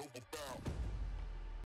know about.